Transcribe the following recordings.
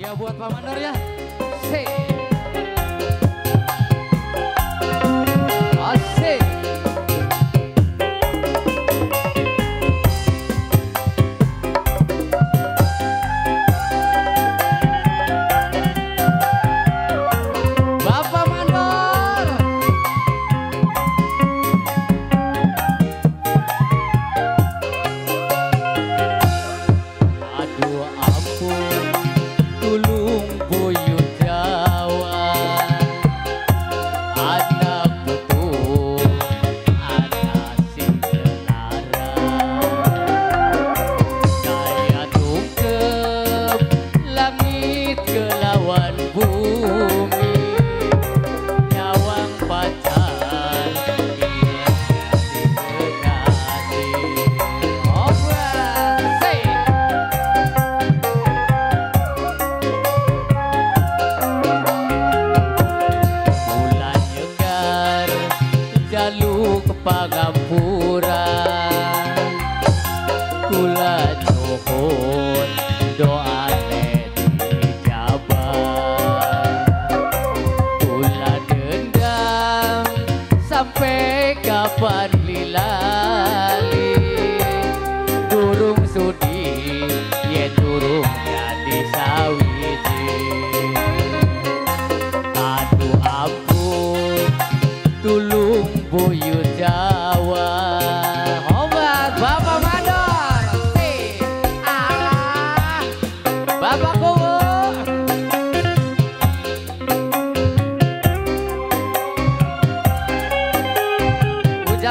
Ya buat Pak Mandor ya. Sik.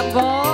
好。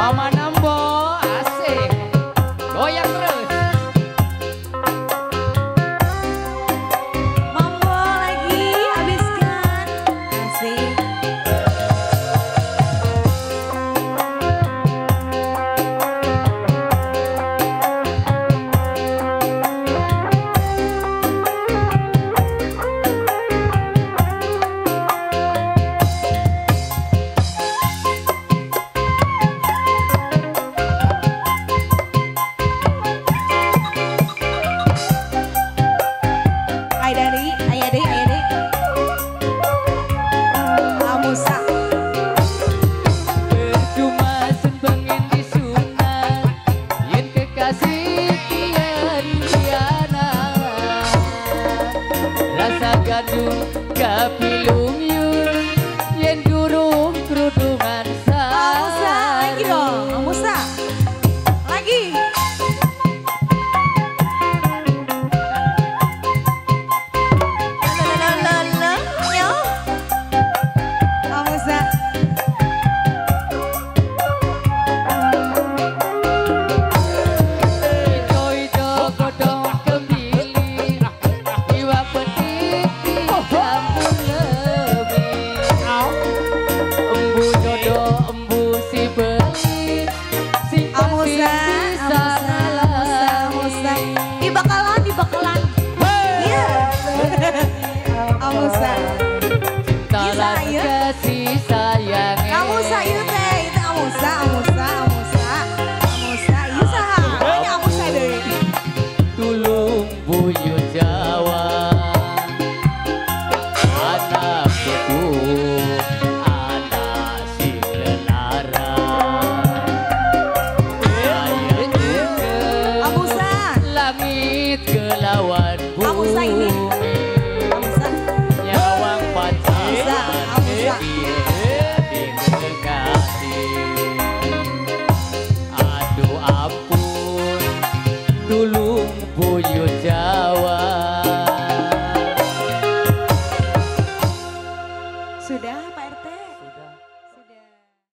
Mama kadu kapilungi i lightning.